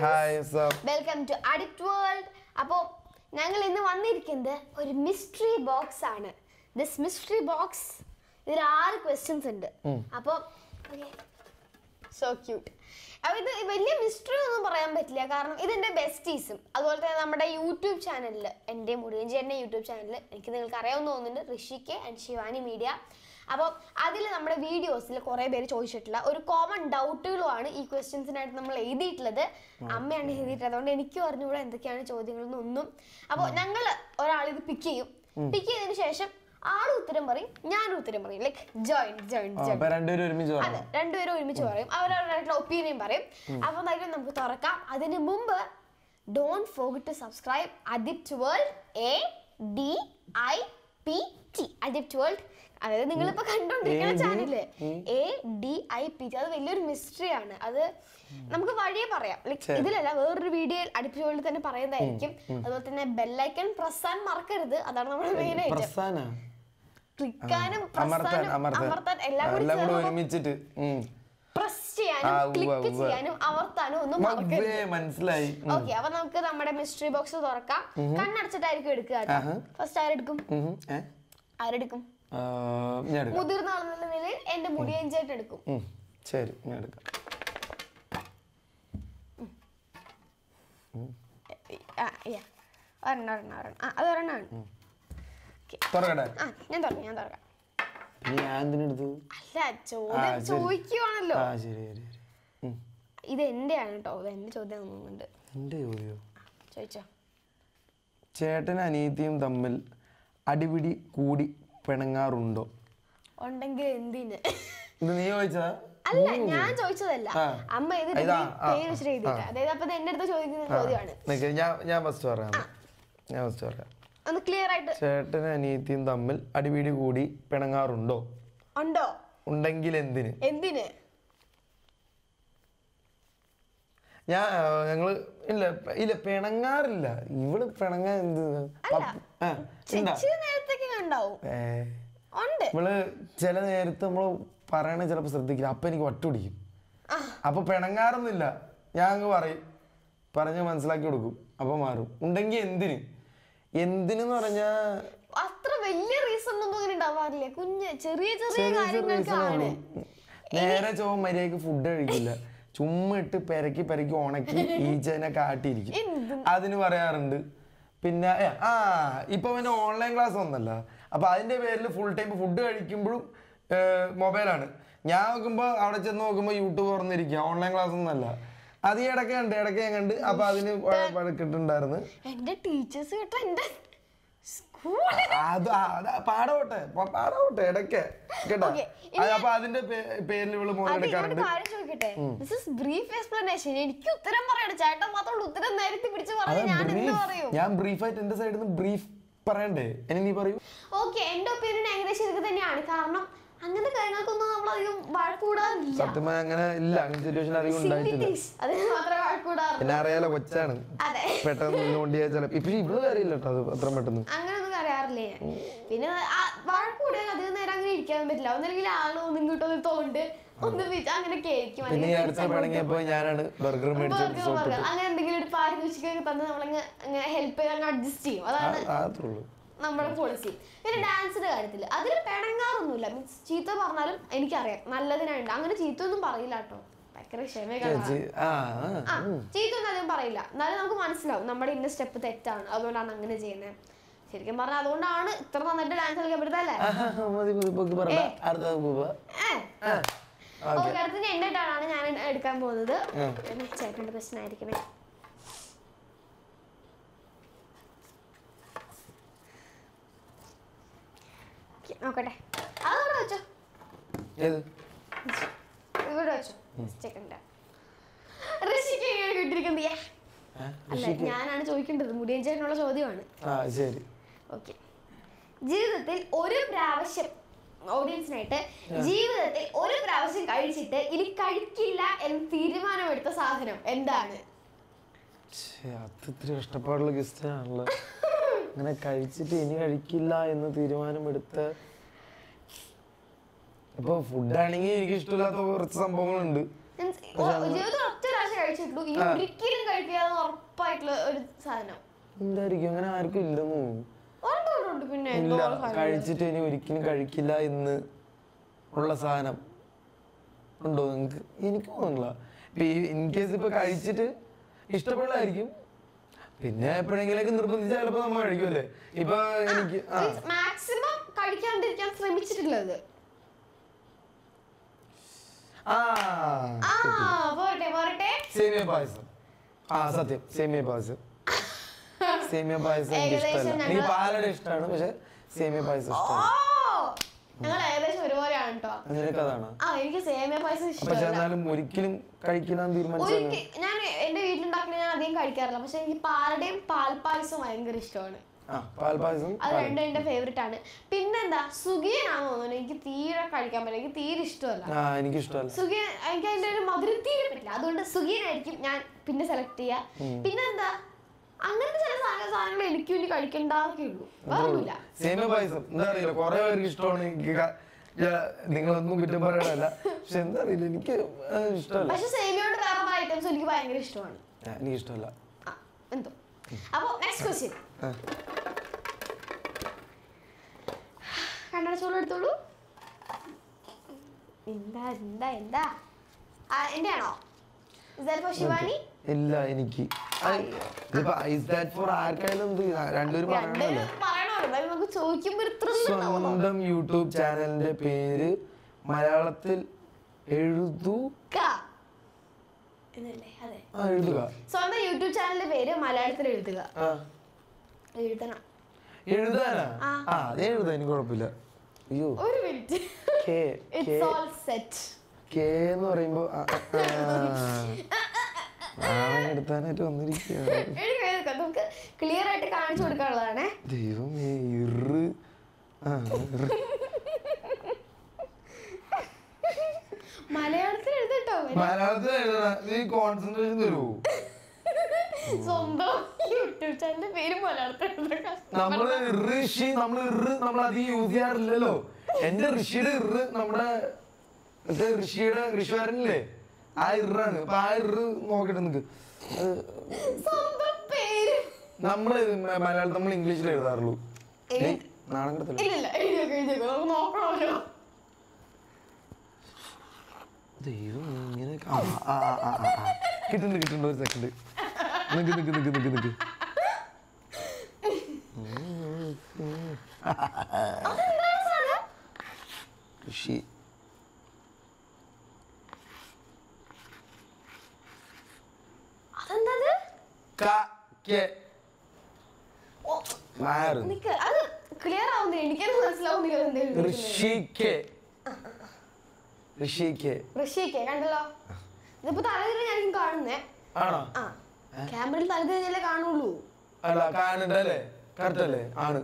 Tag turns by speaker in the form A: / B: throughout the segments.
A: Hi sir
B: welcome to addict world അപ്പോൾ ഞങ്ങൾ ഇന്ന് വന്നിരിക്കുന്നത് ഒരു മിസ്റ്ററി ബോക്സ് ആണ്. ദിസ് മിസ്റ്ററി ബോക്സ് ഇതിൽ ആറ് ക്വസ്റ്റ്യൻസ് ഉണ്ട്. അപ്പോൾ സോ ക്യൂട്ട് അപ്പോൾ ഇത് വലിയ മിസ്റ്ററി ഒന്നും പറയാൻ പറ്റില്ല. കാരണം ഇതെന്റെ ബെസ്റ്റീസും അതുപോലെ തന്നെ നമ്മുടെ യൂട്യൂബ് ചാനലിൽ എന്റെ മുടിയൻ ചേട്ടന്റെ യൂട്യൂബ് ചാനലിൽ എനിക്ക് നിങ്ങൾക്ക് അറിയാവുന്ന തോന്നുന്നുണ്ട്. ഋഷിക്ക് ആൻഡ് ശിവാനി മീഡിയ അപ്പോൾ അതിൽ നമ്മുടെ വീഡിയോസിൽ കുറേ പേര് ചോദിച്ചിട്ടുള്ള ഒരു കോമൺ ഡൗട്ടുകളുമാണ് ഈ ക്വസ്റ്റ്യൻസിനായിട്ട് നമ്മൾ എഴുതിയിട്ടുള്ളത്. അമ്മയാണ് എഴുതിയിട്ടുള്ളത്. അതുകൊണ്ട് എനിക്കും അറിഞ്ഞുകൂടെ എന്തൊക്കെയാണ് ചോദ്യങ്ങളെന്നൊന്നും അപ്പോൾ ഞങ്ങൾ ഒരാൾ ഇത് പിക്ക് ചെയ്യും. പിക്ക് ചെയ്തതിന് ശേഷം ആളും ഉത്തരം പറയും ഞാനും ഉത്തരം പറയും. ലൈക്ക് ജോയിന്റ്
A: ജോയിന്റ് രണ്ടുപേരും ഒരുമിച്ച്
B: അതെ രണ്ടുപേരും ഒരുമിച്ച് പറയും. അവരവരായിട്ടുള്ള ഒപ്പീനിയൻ പറയും. അപ്പൊ എന്തായാലും നമുക്ക് തുറക്കാം. അതിന് മുമ്പ് don't forget to subscribe Adipt world A D I P T Adipt world അതായത് നിങ്ങളിപ്പോ കണ്ടോണ്ടിരിക്കുന്ന channel. A D I P അത് വലിയൊരു മിസ്റ്ററി ആണ്. അത് നമുക്ക് വഴിയെ പറയാം. ലൈക്ക്. ഇതിലല്ല വേറൊരു വീഡിയോയിൽ അഡിപ്റ്റ് തന്നെ പറയുന്നതായിരിക്കും. അതുപോലെ തന്നെ ബെല്ലൈക്കൺ പ്രസാൻ മറക്കരുത്. അതാണ് നമ്മുടെ മെയിൻ ആയിട്ട് ക്ലിക്കാനും
A: അമർത്താൻ
B: എല്ലാം കൂടി
A: ഒരുമിച്ചിട്ട്.
B: പ്രസ് ചെയ്യാനും ക്ലിക്ക് ചെയ്യാനും അമർത്താനും ഒന്നും
A: മനസ്സിലായി.
B: ഓക്കെ അപ്പൊ നമുക്ക് നമ്മുടെ മിസ്റ്ററി ബോക്സ് തുറക്കാം. കണ്ണടച്ചിട്ടായിരിക്കും എടുക്കുക ഫസ്റ്റ് ആരെടുക്കും? ആരെടുക്കും?
A: ഞാൻ
B: മുതിർന്ന ആളെന്ന നിലയിൽ എന്റെ മുടി എൻജായിട്ട് എടുക്കും.
A: ശരി ഞാൻ എടുക്കാം.
B: ആ, yeah. ഒരെണ്ണം ഒരെണ്ണം ഒരെണ്ണം. ആ അത് ഒരെണ്ണമാണ്
A: തുറക്കട്ടെ?
B: ആ ഞാൻ തുറക്കാം ഞാൻ തുറക്കാം. അല്ല ചോദ്യം. ചോദിക്കുവാണല്ലോ. ഇത് എന്റെയാണ് കേട്ടോ ഇത് എന്റെ ചോദ്യം തോന്നുന്നുണ്ട്.
A: എന്റെ ചോദ്യോ?
B: ചോദിച്ചോ.
A: ചേട്ടനും അനീതിയും തമ്മിൽ അടിപിടി കൂടി പിണങ്ങാറുണ്ടോ
B: ഉണ്ടെങ്കിൽ എന്തിന്?
A: ഇത് നീ ചോദിച്ചതാ?
B: അല്ല ഞാൻ ചോദിച്ചതല്ല. അമ്മ ഇത് പേര് വെച്ചിട്ട് എഴുതിയിട്ട്. അതായത് അപ്പൊ എന്റെ അടുത്ത് ചോദിക്കുന്ന ചോദ്യമാണ്.
A: ഞാൻ ഫസ്റ്റ് പറയാം ഞാൻ ഫസ്റ്റ് പറയാം.
B: ഒന്ന് ക്ലിയർ ആയിട്ട്.
A: ചേട്ടനും അനിയത്തിയും തമ്മിൽ അടിപിടി കൂടി പിണങ്ങാറുണ്ടോ?
B: ഉണ്ടോ?
A: ഉണ്ടെങ്കിൽ എന്തിന്?
B: എന്തിന്?
A: ഞാൻ ഞങ്ങൾ ഇല്ല ഇല്ല പിണങ്ങാറില്ല. ഇവൾ പിണങ്ങാൻ എന്ത്? ഇവൾ ചില നേരത്ത് നമ്മൾ പറയണ ചിലപ്പോ ശ്രദ്ധിക്കില്ല. അപ്പൊ എനിക്ക് ഒറ്റ പിടിക്കും. അപ്പൊ പിണങ്ങാറൊന്നുമില്ല. ഞാൻ അങ്ങ് പറയും. പറഞ്ഞ് മനസ്സിലാക്കി കൊടുക്കും. അപ്പൊ മാറും. ഉണ്ടെങ്കിൽ എന്തിന്? എന്തിനെന്ന് പറഞ്ഞാ
B: അത്ര വലിയ റീസൺ ഒന്നും അങ്ങനെ ഉണ്ടാവാറില്ല. കുഞ്ഞ് ചെറിയ ചെറിയ കാര്യങ്ങൾക്കാണ്
A: നേരെ ചോ മര്യാദയ്ക്ക് ഫുഡ് കഴിക്കില്ല. ചുമ്മാ ഇട്ട് പെരക്കി പെരക്കി ഉണക്കി ഈച്ചനെ കാട്ടിയിരിക്കും. അതിന് പറയാറുണ്ട്. പിന്നെ ആ ഇപ്പൊ പിന്നെ ഓൺലൈൻ ക്ലാസ് ഒന്നല്ല അപ്പൊ അതിന്റെ പേരിൽ ഫുൾ ടൈം ഫുഡ് കഴിക്കുമ്പോഴും മൊബൈലാണ് ഞാൻ നോക്കുമ്പോ അവിടെ ചെന്ന് നോക്കുമ്പോ യൂട്യൂബ് തുറന്നിരിക്കുക ഓൺലൈൻ ക്ലാസ് ഒന്നല്ല അത് ഇടയ്ക്ക് കണ്ട് ഇടയ്ക്ക് ഞാൻ കണ്ട്. അപ്പൊ അതിന് വഴക്കിട്ടുണ്ടായിരുന്നു.
B: എന്റെ ടീച്ചേഴ്സ് കേട്ടോ എന്റെ
A: അത് പാടോട്ടെ ഇടയ്ക്ക്. കേട്ടോ? അപ്പൊ അതിന്റെ പേരിൽ
B: ഇവൾ എനിക്ക് ഉത്തരം പറയണം. ചേട്ടൻ മാത്രം ഉത്തരം നേരത്തെ പിടിച്ച് പറഞ്ഞു ഞാൻ എന്ത്
A: brief.
B: പറയും?
A: ഞാൻ ബ്രീഫായിട്ട് എന്റെ സൈഡിൽ നിന്ന് ബ്രീഫ് പറയണ്ടേ? ഇനി നീ പറയൂ.
B: ഓക്കെ എന്റെ ഒപ്പീനിയൻ ഏകദേശം ഇത് തന്നെയാണ്. കാരണം അങ്ങനത്തെ കാര്യങ്ങൾക്കൊന്നും നമ്മൾ അധികം വഴക്കൂടാറില്ല
A: സത്യമായി അങ്ങനെ ഇല്ല അങ്ങനെ സിറ്റുവേഷൻ അധികം ഉണ്ടായിട്ടില്ല.
B: അതിന് മാത്രമേ വഴക്കൂടാറില്ല
A: പിന്നെ അറിയാലോ കൊച്ചാണ്. പെട്ടെന്ന് കൊണ്ടിയാ ചില ഇപ്പൊ ഇവിടെ അറിയില്ല കേട്ടോ അത് അത്ര പെട്ടെന്ന്.
B: അങ്ങനൊന്നും അറിയാറില്ലേ. പിന്നെ വഴക്കൂടാൻ അധികം നേരം അങ്ങനെ ഇരിക്കാൻ പറ്റില്ല. ഒന്നല്ലെങ്കിൽ ആണോ ഒന്നും കിട്ടുന്ന തോണ്ട് ഒന്ന് അങ്ങനെയൊക്കെ ആയിരിക്കും
A: പിന്നെ അടുത്ത പിണങ്ങിയപ്പോ ഞാനാണ് ബർഗർ
B: അങ്ങനെ എന്തെങ്കിലും ഒരു പാരി രുചിക്കൊക്കെ തന്ന് നമ്മളങ്ങ് അങ്ങനെ ഹെൽപ്പ് അങ്ങ് അഡ്ജസ്റ്റ് ചെയ്യും. അതാണ് നമ്മുടെ പോളിസി പിന്നെ ഡാൻസിന്റെ കാര്യത്തിൽ അതിൽ പിണങ്ങാറൊന്നുമില്ല. മീൻസ് ചീത്ത പറഞ്ഞാലും എനിക്കറിയാം. നല്ലതിനായിട്ട്. അങ്ങനെ ചീത്ത ഒന്നും പറയില്ല കേട്ടോ. ഭയങ്കര ക്ഷമയൊക്കെ ചീത്ത ഒന്നും അധികം പറയില്ല. എന്നാലും നമുക്ക് മനസ്സിലാവും. നമ്മുടെ ഇന്ന സ്റ്റെപ്പ് തെറ്റാണ്. അതുകൊണ്ടാണ് അങ്ങനെ ചെയ്യുന്നത് ശരിക്കും പറഞ്ഞാൽ അതുകൊണ്ടാണ് ഇത്ര നന്നായിട്ട് ഡാൻസ് കളിക്കാൻ
A: പറയണ്ട അടുത്ത
B: എന്റെ ഞാൻ എടുക്കാൻ പോകുന്നത്. ചേട്ടന്റെ പ്രശ്നമായിരിക്കണേ. നോക്കട്ടെ. അതവിടെ വെച്ചോ.
A: ഏത്?
B: ഇവിടെ വെച്ചോ. ചെക്കന്റെ. ഋഷിക്ക് എങ്ങനെ കിട്ടിയിരിക്കുന്നത്? അല്ല ഞാനാണ് ചോദിക്കേണ്ടത്. മുടിയഞ്ചേനുള്ള ചോദ്യമാണ്.
A: ആ ശരി.
B: ഓക്കെ. ജീവിതത്തിൽ ഒരു പ്രാവശ്യം ഓഡിയൻസിനായിട്ട് ജീവിതത്തിൽ ഒരു പ്രാവശ്യം കഴിച്ചിട്ട് ഇനി കഴിക്കില്ല എന്ന് തീരുമാനമെടുത്ത സാധനം എന്താണ്?
A: അത് ഇത്തിരി കഷ്ടപ്പാടുള്ള ക്വസ്റ്റ്യൻ ആണല്ലോ. അങ്ങനെ കഴിച്ചിട്ട് ഇനി കഴിക്കില്ല എന്ന് തീരുമാനമെടുത്ത ഇപ്പൊ ഫുഡാണെങ്കിൽ എനിക്ക് ഇഷ്ടമില്ലാത്ത കുറച്ച് സംഭവങ്ങളുണ്ട്.
B: ഒരിക്കലും കഴിക്കാതെ ഉറപ്പായിട്ടുള്ള ഒരു സാധനം.
A: എന്തായിരിക്കും? അങ്ങനെ ആർക്കും ഇല്ലെന്ന്?
B: പിന്നെ
A: ഇല്ല. കഴിച്ചിട്ട് ഇനി ഒരിക്കലും കഴിക്കില്ല എന്ന് ഉള്ള സാധനം. ഉണ്ടോ നിങ്ങക്ക്? എനിക്ക് ഈ ഇൻ കേസ് ഇപ്പൊ കഴിച്ചിട്ട് ഇഷ്ടപ്പെടായിരിക്കും പിന്നെ എപ്പോഴെങ്കിലൊക്കെ നിർബന്ധിച്ച ചിലപ്പോ നമ്മൾ കഴിക്കുമല്ലേ ഇപ്പൊ എനിക്ക്
B: മാക്സിമം കഴിക്കാണ്ടിരിക്കാൻ ശ്രമിച്ചിട്ടുള്ളത്. പോരട്ടെ പോരട്ടെ
A: സേമിയ പായസം. ആ സത്യം. സേമിയ പായസം. സേമിയ പായസം എനിക്ക് ഇഷ്ടമല്ല. എനിക്ക് പാലട ഇഷ്ടമാണ് പക്ഷെ സേമിയ പായസം
B: ഇഷ്ടമാണ്
A: ഇഷ്ടമല്ല.
B: ഞങ്ങൾ ഏകദേശം ഒരുപോലെയാണ് കേട്ടോ
A: നിനക്ക്
B: ആ എനിക്ക് സേമിയ പായസം ഇഷ്ടമല്ല.
A: ഒരിക്കലും കഴിക്കണം
B: തീരുമാനിച്ചു? ഞാൻ എന്റെ വീട്ടിലുണ്ടാക്കുന്ന ഞാൻ അധികം കഴിക്കാറില്ല. പക്ഷെ എനിക്ക് പാലടയും പാൽപ്പായസവും ഭയങ്കര ഇഷ്ടമാണ്. അത് രണ്ടും എന്റെ ഫേവറേറ്റ് ആണ്. പിന്നെന്താ സുഖിയനാണെന്ന് തോന്നുന്നു. എനിക്ക് തീരെ കഴിക്കാൻ പറ്റില്ല. എനിക്ക് തീരെ ഇഷ്ടമല്ല.
A: ആ എനിക്ക് ഇഷ്ടമല്ല
B: സുഖിയൻ എനിക്ക് അതിന്റെ ഒരു മധുരം തീരെ പറ്റില്ല. അതുകൊണ്ട് സുഖിയനായിരിക്കും ഞാൻ പിന്നെ സെലക്ട് ചെയ്യുക പിന്നെന്താ അങ്ങനത്തെ ചില സാധന സാധനങ്ങൾ എനിക്ക് വേണ്ടി കഴിക്കണ്ടെന്നൊക്കെ ഉള്ളൂ. വേറൊന്നുമില്ല
A: സേമിയ പായസം. എന്താ അറിയില്ല കുറെ പേർക്ക് ഇഷ്ടമാണ്. എനിക്ക് നിങ്ങളൊന്നും കുറ്റം പറയണല്ല പക്ഷെ എന്താ അറിയില്ല എനിക്ക് ഇഷ്ടമല്ല.
B: പക്ഷെ സേമിയോട് വേറെ ഐറ്റംസ് എനിക്ക് ഭയങ്കര ഇഷ്ടമാണ്.
A: എനിക്ക് ഇഷ്ടമല്ല
B: എന്തോ. അപ്പൊ നെക്സ്റ്റ് ക്വസ്റ്റ്യൻ എടുത്തോളൂ. എന്താ എന്താ എന്താ? എന്റെ ആണോ ശിവാനി
A: ഇല്ല എനിക്ക്. സ്വന്തം യൂട്യൂബ് ചാനലിന്റെ പേര് മലയാളത്തിൽ എഴുതുക.
B: സ്വന്തം യൂട്യൂബ് ചാനലിന്റെ പേര് മലയാളത്തിൽ എഴുതുക. എഴുതണം.
A: എഴുതാനാ?
B: ആ.
A: ആ അത് എഴുതാൻ എനിക്ക് കുഴപ്പമില്ല. അയ്യോ.
B: ഒരു minute.
A: K
B: it's all set
A: k എന്ന് പറയുമ്പോ എടുത്താനായിട്ട് വന്നിരിക്കുകയാണ്.
B: നമുക്ക് ക്ലിയർ ആയിട്ട് കാണിച്ചു കൊടുക്കാനുള്ളതാണേ.
A: ദൈവമേ ഇറ്.
B: മലയാളത്തിൽ എഴുതട്ടോ.
A: മലയാളത്തിൽ എഴുതണ. നീ കോൺസെൻട്രേഷൻ തരൂ
B: സ്വന്തം യൂട്യൂബ് ചാനലിന്റെ പേര്
A: നമ്മൾ ഋഷി നമ്മൾ നമ്മൾ അധികം യൂസ് ചെയ്യാറില്ലല്ലോ. എന്റെ ഋഷിയുടെ ഇറ് നമ്മുടെ ഋഷിയുടെ ഋഷിവാരനില്ലേ? ആ ഇറാണ് അപ്പൊ ആ ഇറ് നോക്കട്ടെ
B: പേര്.
A: നമ്മൾ മലയാളത്തിൽ നമ്മൾ ഇംഗ്ലീഷിൽ എഴുതാറുള്ളൂ. നാണം കിടത്തില്ല ദൈവം ഇങ്ങനെ. കിട്ടുന്നുണ്ട് കിട്ടുന്നുണ്ട്. ഒരു സെക്കൻഡ് നിക്ക് നിക്ക് നിക്ക് നിക്ക് നിക്ക്
B: അതെന്താണ് സാധനം
A: കൃഷി
B: അതെന്തത്
A: ക കെ
B: ഓ,
A: മാറ്
B: നിക്ക് അത് ക്ലിയർ ആവുന്നില്ല എനിക്കത് മനസ്സിലാവുന്നില്ല എന്തെങ്കിലും
A: ഋഷി കെ ഋഷി കെ
B: ഋഷിക്ക് കണ്ടല്ലോ ഇതിപ്പോ തലതിരി ഞാൻ കാണുന്നേ
A: ആണോ
B: ആ ക്യാമറയിൽ തലതിരിഞ്ഞല്ലേ കാണുള്ളൂ.
A: അല്ല അല്ലേ? കറക്റ്റ് അല്ലേ? ആണ്.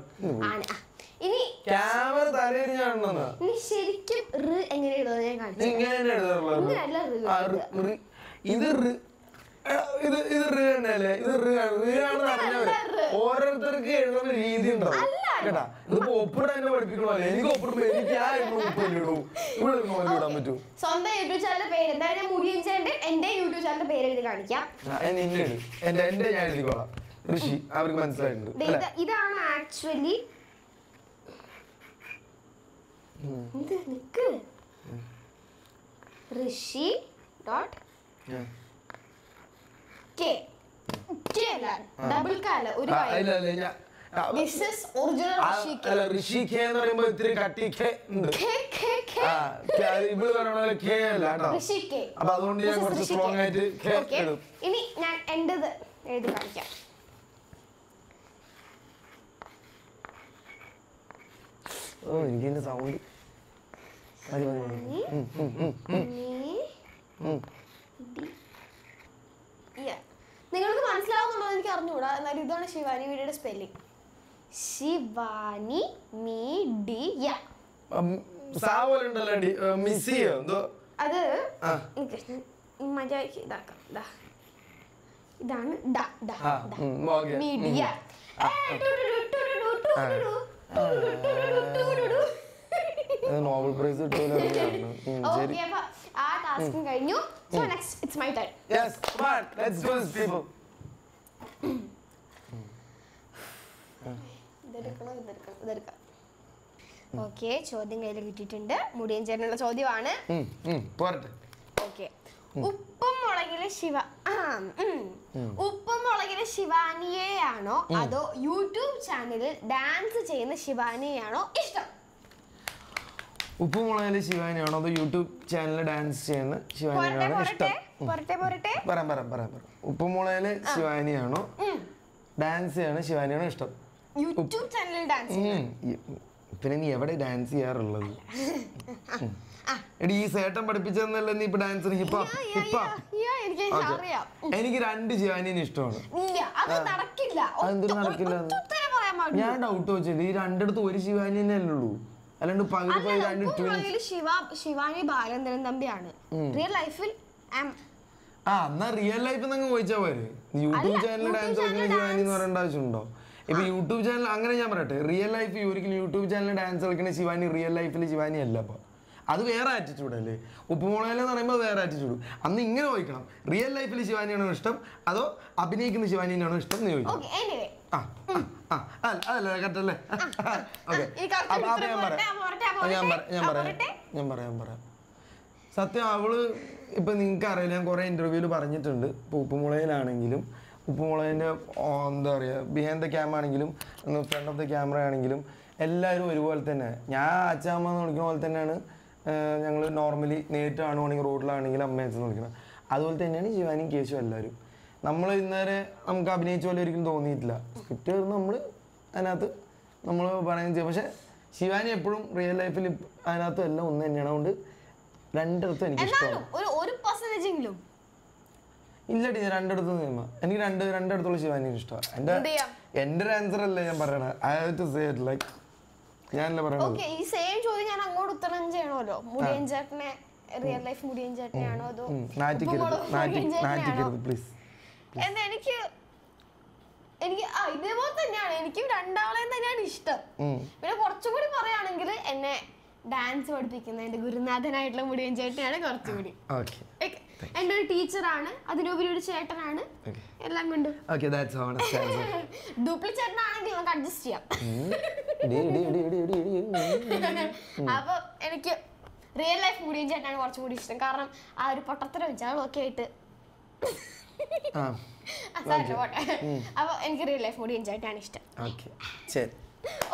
B: ഇനി
A: ക്യാമറ തലതിരിഞ്ഞാണെന്നാ
B: ഇനി ശരിക്കും റ് എങ്ങനെ ഇടുന്നത് ഞാൻ കാണിച്ചു
A: ഇങ്ങനെ എഴുതാറുള്ളത്. ഇത് റ്. ഇത് ഇത് റ് തന്നെയല്ലേ? ഇത് റ് റ് ആണെന്ന് അറിഞ്ഞവര് ഓരോരുത്തർക്ക് എഴുതുന്ന രീതി ഉണ്ടാവും കേട്ടാ? ഇതിപ്പോ ഒപ്പിട എന്നെ പഠിപ്പിക്കണോ? എനിക്ക് ഒപ്പിടുമ്പോ എനിക്ക് ആ എഴുതുന്ന ഒപ്പിടും ഇവിടെ മോനെ ഇടാൻ പറ്റൂ.
B: സ്വന്തം യൂട്യൂബ് ചാനലിന്റെ പേര് എന്തായാലും ഞാൻ മുടിയും ചേട്ടൻ എന്റെ യൂട്യൂബ് ചാനലിന്റെ പേര് എഴുതി കാണിക്കാം.
A: ഇന്നെ എന്റെ എന്റെ ഞാൻ എഴുതിക്കോളാം. ഋഷി അവർക്ക് മനസ്സിലായിട്ടുണ്ട്.
B: ഇതാണ് actually. Rishi dot. K. Double ക അല്ല. ഒരു
A: അല്ല ഋഷി കെ എന്ന് പറയുമ്പോ ഇത്തിരി കട്ടി കെ ഉണ്ട്. ഇവൾ പറയണ കെ അല്ല കേട്ടോ. അപ്പൊ അതുകൊണ്ട് ഞാൻ കുറച്ച് സ്ട്രോങ് ആയിട്ട് കെ
B: Okay.
A: ഇടും.
B: ഇനി ഞാൻ എന്റേത് എഴുതി കാണിക്കാം.
A: ഓ എനിക്ക് സൗണ്ട് മതി മതി.
B: നിങ്ങൾക്ക് മനസ്സിലാവുന്നുണ്ടോ എന്ന് എനിക്ക് അറിഞ്ഞുകൂടാ. എന്നാലും ഇതാണ് ശിവാനി വീഡിയോയുടെ സ്പെല്ലിംഗ് ശിവാനി
A: മീഡിയ മിസ് ചെയ്യോ എന്തോ
B: അത് ഇതാക്കാം. ഇതാണ്. മീഡിയ.
A: നോബൽ പ്രൈസ്
B: ആ ടാസ്കും കഴിഞ്ഞു so next it's my time. ഇതെടുക്കണോ ഇതെടുക്കണം ഇതെടുക്കാം. ഓക്കെ ചോദ്യം കയ്യിൽ കിട്ടിയിട്ടുണ്ട്. മുടിയൻ ചേട്ടനുള്ള ചോദ്യമാണ്. ഓക്കെ ഉപ്പും മുളകിലെ ശിവ ആ. ഉപ്പും മുളകിലെ ശിവാനിയെയാണോ അതോ യൂട്യൂബ് ചാനലിൽ ഡാൻസ് ചെയ്യുന്ന ശിവാനിയെയാണോ ഇഷ്ടം?
A: ഉപ്പുമുളകിലെ ശിവാനിയാണോ അതോ യൂട്യൂബ് ചാനലിൽ ഡാൻസ് ചെയ്യുന്ന ശിവാനിയാണോ ഇഷ്ടം? പറയാം പറയാം പറയാം ഉപ്പും മുളകിലെ ശിവാനിയാണോ ഡാൻസ് ചെയ്യണ ശിവാനിയാണോ ഇഷ്ടം?
B: യൂട്യൂബ് ചാനലിൽ ഡാൻസ്.
A: പിന്നെ നീ എവിടെ ഡാൻസ് ചെയ്യാറുള്ളത്. എടി ഈ സേട്ടൻ പഠിപ്പിച്ചതെന്നല്ല നീ ഇപ്പൊ ഡാൻസ് ഹിപ്പ ഹിപ്പോ
B: എനിക്ക്
A: രണ്ട് ശിവാനിനെ ഇഷ്ടമാണ്.
B: ഇല്ല അത് നടക്കില്ല.
A: ഞാൻ ഡൗട്ട് വെച്ചത് ഈ രണ്ടിടത്ത് ഒരു ശിവാനി തന്നെ ഉള്ളൂ? അല്ലാണ്ട് പകുതി പോയി രണ്ട്
B: ശിവ ശിവാനി ബാലചന്ദ്രൻ തമ്പിയാണ്. റിയൽ ലൈഫിൽ
A: ആ എന്നാ റിയൽ ലൈഫിൽ നിന്ന് ചോദിച്ചാ പോരെ? യൂട്യൂബ് ചാനലിൽ ഡാൻസ് കളിക്കുന്ന ശിവാനി എന്ന് പറയേണ്ട ആവശ്യമുണ്ടോ? ഇപ്പൊ യൂട്യൂബ് ചാനൽ അങ്ങനെ ഞാൻ പറയട്ടെ. റിയൽ ലൈഫ് ഒരിക്കലും യൂട്യൂബ് ചാനലിൽ ഡാൻസ് കളിക്കുന്ന ശിവാനി റിയൽ ലൈഫിൽ ശിവാനി അല്ല അപ്പൊ അത് വേറെ ആറ്റിറ്റ്യൂഡ് അല്ലേ? ഉപ്പുമുളക് എന്ന് പറയുമ്പോൾ വേറെ ആറ്റിറ്റ്യൂഡ് അന്ന് ഇങ്ങനെ ചോദിക്കണം. റിയൽ ലൈഫിൽ ശിവാനിയാണോ ഇഷ്ടം? അതോ അഭിനയിക്കുന്ന ശിവാനിയാണോ ഇഷ്ടം എന്ന്
B: ചോദിക്കും
A: ആ ആ, ആ അല്ല അതല്ലേ കറക്റ്റ് അല്ലേ ഓക്കെ അപ്പൊ ഞാൻ പറയാം. ഞാൻ പറയാം ഞാൻ പറയാം. ഞാൻ പറയാം പറയാം. സത്യം അവൾ ഇപ്പൊ നിങ്ങൾക്ക് അറിയില്ല ഞാൻ കുറെ ഇന്റർവ്യൂൽ പറഞ്ഞിട്ടുണ്ട്. ഇപ്പൊ ഓ, എന്താ പറയുക ബിഹൈൻഡ് ദ ക്യാമറ ആണെങ്കിലും ഫ്രണ്ട് ഓഫ് ദ ക്യാമറ ആണെങ്കിലും എല്ലാവരും ഒരുപോലെ തന്നെ. ഞാൻ അച്ഛാമ്മ എന്ന് വിളിക്കുന്ന പോലെ തന്നെയാണ്. ഞങ്ങൾ നോർമലി നേരിട്ട് കാണുവാണെങ്കിൽ റോഡിലാണെങ്കിലും അച്ഛൻ വിളിക്കുന്നത്. അതുപോലെ തന്നെയാണ് ശിവാനിയും കേശു എല്ലാവരും. നമ്മൾ ഇന്നേരെ നമുക്ക് അഭിനയിച്ച പോലെ ഒരിക്കലും തോന്നിയിട്ടില്ല. സ്ക്രിപ്റ്റ് നമ്മൾ അതിനകത്ത് നമ്മൾ പറയുകയും ചെയ്യും. പക്ഷേ ശിവാനി എപ്പോഴും റിയൽ ലൈഫിൽ അതിനകത്തും എല്ലാം ഒന്ന് തന്നെയാണ്. അതുകൊണ്ട് രണ്ടിടത്തും എനിക്ക് ഇഷ്ടമാണ്.
B: ഒരു
A: ഇല്ലടി രണ്ടിടത്ത് നിയമ എനിക്ക് രണ്ട് രണ്ടിടത്തുള്ള ശിവാനി ഇഷ്ടമാണ് എന്റെ ഒരു ആൻസർ അല്ലേ ഞാൻ പറയണത്? I have to say it like ഞാനല്ലേ പറയണത്?
B: ഈ സെയിം ചോദ്യം ഞാൻ അങ്ങോട്ട് ഉത്തരം ചെയ്യണമല്ലോ. മുടിയൻ ചേട്ടനെ റിയൽ ലൈഫ് മുടിയൻ ചേട്ടനെയാണോ അതോ
A: നാറ്റിക്കരുത് പ്ലീസ്
B: എന്നാ എനിക്ക് എനിക്ക് ഇതേപോലെ തന്നെയാണ്. എനിക്ക് രണ്ടാളെയും തന്നെയാണ് ഇഷ്ടം. പിന്നെ കുറച്ചും കൂടി പറയുകയാണെങ്കിൽ എന്നെ ഡാൻസ് പഠിപ്പിക്കുന്ന എന്റെ ഗുരുനാഥനായിട്ടുള്ള മുടിയൻ ചേട്ടനാണ് കുറച്ചുകൂടി
A: ഓക്കെ
B: എന്റെ ഒരു ടീച്ചറാണ് അതിനുപരി ഒരു ചേട്ടനാണ്. എല്ലാം കൊണ്ട്.
A: ഓക്കെ ദാറ്റ്സ് ഓണസ്റ്റ് ആൻസർ
B: ഡ്യൂപ്ലി ചേട്ടനാണെങ്കിൽ നമുക്ക് അഡ്ജസ്റ്റ് ചെയ്യാം. അപ്പൊ എനിക്ക് റിയൽ ലൈഫ് മുടിയൻ ചേട്ടനാണ് കുറച്ചും കൂടി ഇഷ്ടം. കാരണം ആ ഒരു പൊട്ടത്തരം വെച്ചാളൊക്കെ ആയിട്ട്. ഓക്കേ അപ്പോൾ അപ്പൊ എനിക്ക് റിയൽ ലൈഫ് മുടിയൻ ചേട്ടനാണ് ഇഷ്ടം.
A: ഓക്കേ ശരി.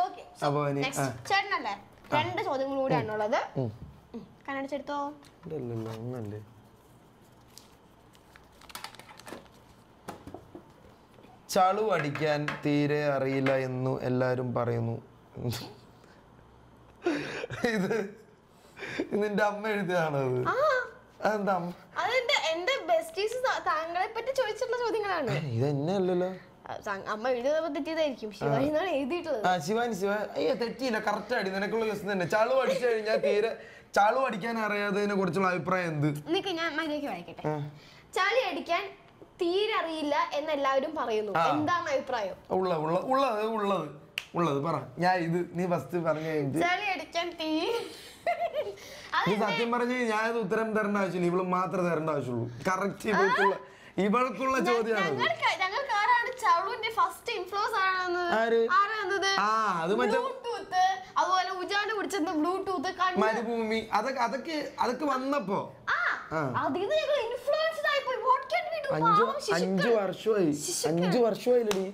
B: ഓക്കേ
A: അപ്പോൾ ഇനി
B: നെക്സ്റ്റ്
A: ആ.
B: ചേട്ടനല്ലേ? രണ്ട് ചോദ്യങ്ങൾ കൂടിയാണുള്ളത്. കണ്ണടച്ചെടുത്തോ.
A: ഒന്നല്ലേ ചളു അടിക്കാൻ തീരെ അറിയില്ല എന്ന് എല്ലാരും പറയുന്നു. ഇത് നിന്റെ അമ്മ എഴുതിയതാണോ അത്?
B: എന്റെ ബെസ്റ്റീസ് താങ്കളെ പറ്റി ചോദിച്ചിട്ടുള്ള ചോദ്യങ്ങളാണ്.
A: ഇത് എന്നെ അല്ലല്ലോ
B: അമ്മ തെറ്റിയതായിരിക്കും. ശിവാജി എന്നാണ് എഴുതിയിട്ടുള്ളത്.
A: ആ ശിവാനി ശിവ അയ്യോ തെറ്റിയില്ല. കറക്റ്റ് അടി നിനക്കുള്ള തന്നെ. ചളു അടിച്ചു കഴിഞ്ഞാൽ തീരെ ചളു അടിക്കാൻ അറിയാത്തതിനെ കുറിച്ചുള്ള അഭിപ്രായം എന്ത്?
B: ഞാൻ മര്യാദയ്ക്ക് വായിക്കട്ടെ ചളി അടിക്കാൻ തീരെ അറിയില്ല എന്ന് എല്ലാവരും പറയുന്നു എന്താണ് അഭിപ്രായം?
A: ഉള്ള ഉള്ള ഉള്ളത് ഉള്ളത് ഉള്ളത്. പറ. ഞാൻ ഇത് നീ ഫസ്റ്റ് പറഞ്ഞു സത്യം പറഞ്ഞു ഞാനത് ഉത്തരം തരേണ്ട ആവശ്യമില്ല. ഇവൾ മാത്രമേ തരേണ്ട ആവശ്യമുള്ളൂ. കറക്റ്റ് ഇവൾക്കുള്ള ഇവൾക്കുള്ള ചോദ്യമാണ്
B: ഫസ്റ്റ് ഇൻഫ്ലുവൻസ്
A: ആ അത് മറ്റേ
B: അതുപോലെ ഉജാണ്ട് ബ്ലൂടൂത്ത്
A: മരുഭൂമി. അതൊക്കെ അതൊക്കെ അതൊക്കെ വന്നപ്പോ
B: ഞങ്ങൾ
A: അഞ്ചു വർഷമായി. അഞ്ചു വർഷമായില്ലടി.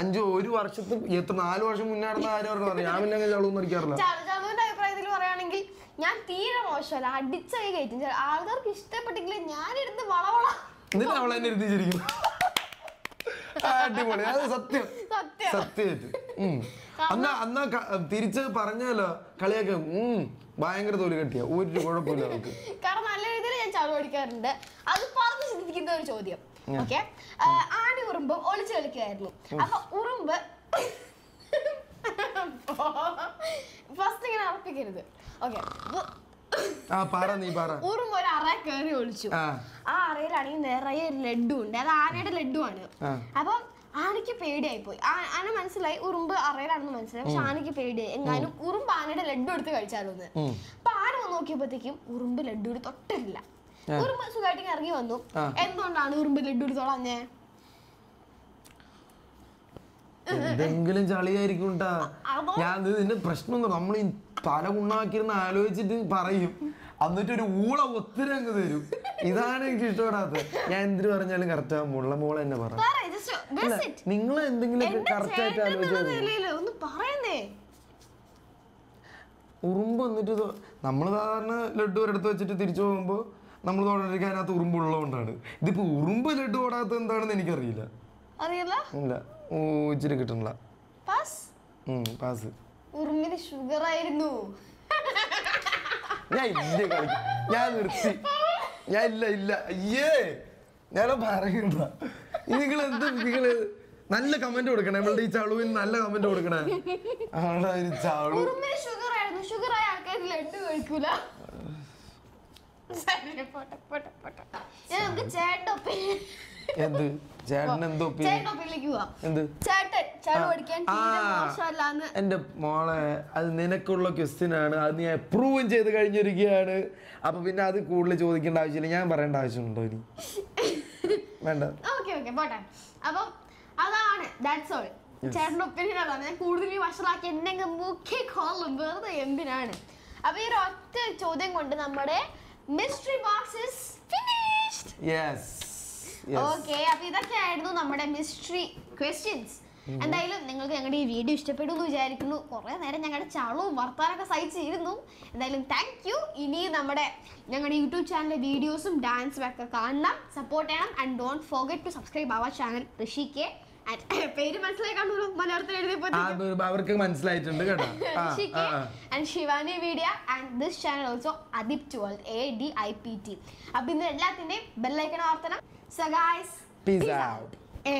A: അഞ്ചു ഒരു വർഷത്തിൽ എത്ര നാല് വർഷം മുന്നേ നടന്ന ആരും പറഞ്ഞു ഞാൻ പിന്നെ അടിക്കാറില്ല.
B: അഭിപ്രായത്തിൽ പറയുകയാണെങ്കിൽ ഞാൻ തീരെ മോശമല്ല. അടിച്ചായി കയറ്റും. ആൾക്കാർക്ക് ഇഷ്ടപ്പെട്ടില്ല ഞാൻ എടുത്ത് വളവള
A: എന്നിട്ട് അവൾ എന്നെ ഇരുത്തിച്ചിരിക്കും അടിപൊളി. അത് സത്യം.
B: സത്യം.
A: സത്യമായിട്ട്. അന്നാ അന്നാ തിരിച്ച് പറഞ്ഞല്ലോ കളിയൊക്കെ ഭയങ്കര തോൽ കെട്ടിയ. ഒരു കുഴപ്പമില്ല അവൾക്ക്.
B: ചാളു അടിക്കാറുണ്ട് അത് പറഞ്ഞ് ചിന്തിക്കുന്ന ഒരു ചോദ്യം. ഓക്കെ ആണി ഉറുമ്പ് ഒളിച്ചു കളിക്കുമായിരുന്നു അപ്പൊ ഉറുമ്പ് ഫസ്റ്റ് ഇങ്ങനെ അറപ്പിക്കരുത്. ഓക്കെ ഉറുമ്പ് ഒരു അറ കയറി ഒളിച്ചു.
A: ആ.
B: അറയിലാണെങ്കിൽ നിറയെ ലഡു ഉണ്ട്. അത് ആനയുടെ ലഡു ആണ്. അപ്പം ആനയ്ക്ക് പേടിയായി പോയി ആന മനസ്സിലായി ഉറുമ്പ് അറയിലാണെന്ന് മനസ്സിലായി. പക്ഷെ ആനയ്ക്ക് പേടിയായി. എങ്ങാനും ഉറുമ്പ് ആനയുടെ ലഡു എടുത്ത് കഴിച്ചാലോന്ന്. അപ്പൊ ആന നോക്കിയപ്പോഴത്തേക്കും ഉറുമ്പ് ലഡു തൊട്ടില്ല ഉറുമ്പ് സുഖമായിട്ട് ഇറങ്ങി വന്നു. എന്തുകൊണ്ടാണ് ഉറുമ്പ് ലഡു എടുത്ത് കളഞ്ഞേ?
A: എന്തെങ്കിലും ചളിയായിരിക്കും. ഞാൻ ഇത് ഇതിന്റെ പ്രശ്നം നമ്മൾ തല ഉണ്ണാക്കിരുന്ന് ആലോചിച്ചിട്ട് പറയും. എന്നിട്ട് ഒരു ഊള ഒത്തിരി അങ്ങ് തരും. ഇതാണ് എനിക്ക് ഇഷ്ടപ്പെടാത്തത്. ഞാൻ എന്തിനു പറഞ്ഞാലും കറക്റ്റ് മുള്ള മോളെ. തന്നെ പറ. നിങ്ങൾ എന്തെങ്കിലും കറക്റ്റ് ആയിട്ട്
B: ആലോചിച്ചു
A: ആലോചിച്ചാൽ ഉറുമ്പ് എന്നിട്ട് നമ്മൾ സാധാരണ ലഡു ഒരിടത്ത് വെച്ചിട്ട് തിരിച്ചു പോകുമ്പോൾ നമ്മൾ തോന്നിരിക്കാൻ അതിനകത്ത് ഉറുമ്പ് ഉള്ളതുകൊണ്ടാണ്. ഇതിപ്പോ ഉറുമ്പ് ലഡു ഓടാത്ത എന്താണെന്ന് എനിക്കറിയില്ല.
B: അറിയില്ല?
A: ഇല്ല. ഓ ഇച്ചിരി കിട്ടണില്ല.
B: പാസ്
A: പാസ്
B: ഉറുമ്പിന് ഷുഗർ ആയിരുന്നു.
A: ഞാൻ ഇല്ല കളിക്കും ഞാൻ നിർത്തി. ഞാൻ ഇല്ല ഇല്ല. അയ്യേ! ഞാൻ പറയണ്ട നിങ്ങൾ എന്ത് നിങ്ങൾ നല്ല കമന്റ് കൊടുക്കണേ? നമ്മളുടെ ഈ ചളുവിന് നല്ല കമന്റ് കൊടുക്കണേ? ആണോ? ചളു.
B: ഷുഗർ ആയിരുന്നു. ഷുഗർ ആയ ആൾക്കാർ ലഡ്ഡു കഴിക്കൂല ശരി, പോട്ടെ, പോട്ടെ, പോട്ടെ. ഞാൻ നമുക്ക്
A: എന്ത്? ചേട്ടൻ എന്റെ മോളെ അത് നിനക്കുള്ള ക്വസ്റ്റ്യൻ ആണ് അത് ഞാൻ അപ്രൂവും ചെയ്ത് കഴിഞ്ഞിരിക്കുകയാണ്. അപ്പൊ പിന്നെ അത് കൂടുതൽ ചോദിക്കേണ്ട ആവശ്യമില്ല. ഞാൻ പറയേണ്ട ആവശ്യമുണ്ടോ ഇനി? വേണ്ട.
B: അപ്പം അതാണ് ദാറ്റ്സ് ഓൾ ചേട്ടന്റെ ഒപ്പീനിയൻ അതാണ് ഞാൻ കൂടുതൽ വഷളാക്കി എന്നെ വെറുതെ എന്തിനാണ്? അപ്പൊ ഈ ഒറ്റ ചോദ്യം കൊണ്ട് നമ്മുടെ mystery box is finished
A: yes
B: okay അപ്പോൾ അപ്പൊ ഇതൊക്കെയായിരുന്നു നമ്മുടെ മിസ്റ്ററി ക്വസ്റ്റ്യൻസ് എന്തായാലും നിങ്ങൾക്ക് ഞങ്ങളുടെ ഈ വീഡിയോ ഇഷ്ടപ്പെടുമെന്ന് എന്ന് വിചാരിക്കുന്നു. കുറേ നേരം ഞങ്ങളുടെ ചളവും വർത്താനൊക്കെ സഹിച്ചിരുന്നു. എന്തായാലും താങ്ക് യു ഇനി നമ്മുടെ ഞങ്ങളുടെ യൂട്യൂബ് ചാനലിലെ വീഡിയോസും ഡാൻസും ഒക്കെ കാണണം. സപ്പോർട്ട് ചെയ്യണം. And don't forget to subscribe our channel ഋഷിക്ക് പേര് മലയാളത്തിൽ
A: അവർക്ക് മനസ്സിലായിട്ടുണ്ട് കേട്ടോ. ആ,
B: ഋഷിക്ക്
A: ആ, ആ.
B: And Shivani media and this channel also Adip twelve A D I P T അപ്പൊ ഇന്ന് എല്ലാത്തിന്റെയും ബെല്ലൈക്കൺ ഓർത്തണം സോ ഗായ്സ്. ഏ.